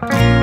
Bye.